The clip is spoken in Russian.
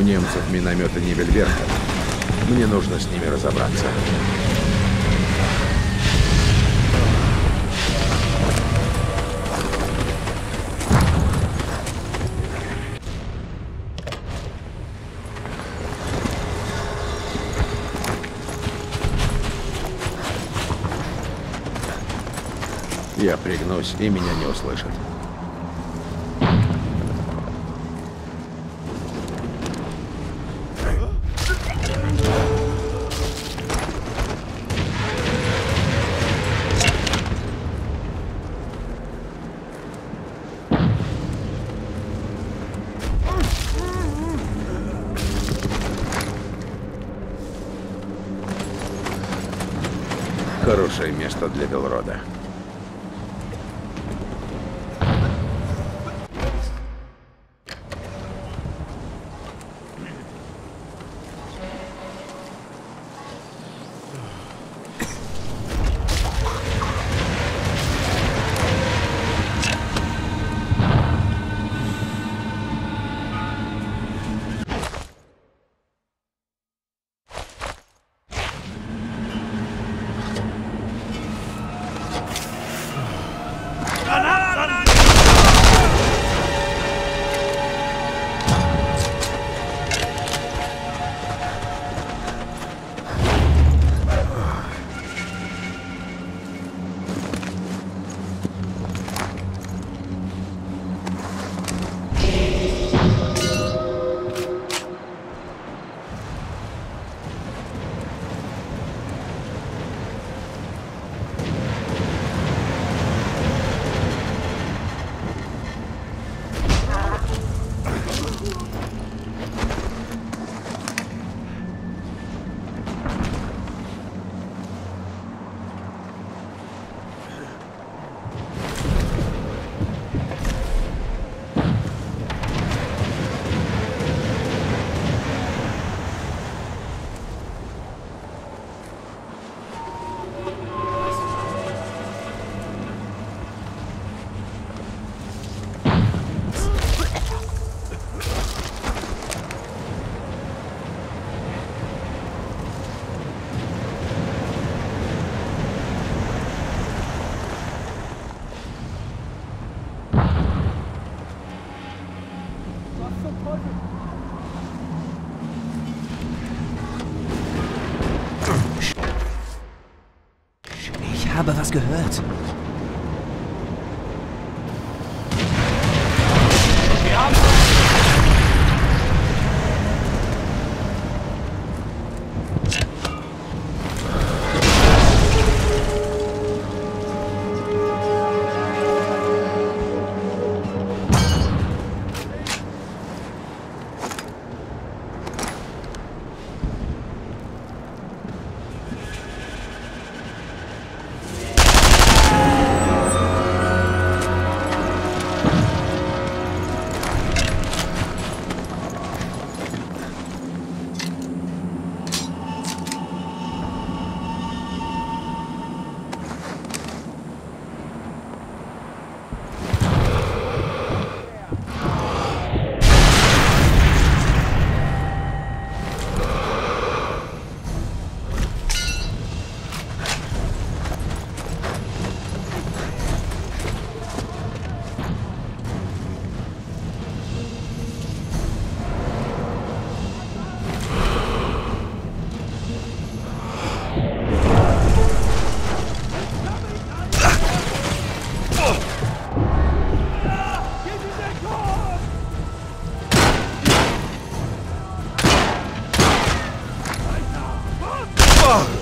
немцев минометы Нивельверта. Мне нужно с ними разобраться. Я пригнусь, и меня не услышат. Хорошее место для Белрода. Habe was gehört. Опа!